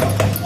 you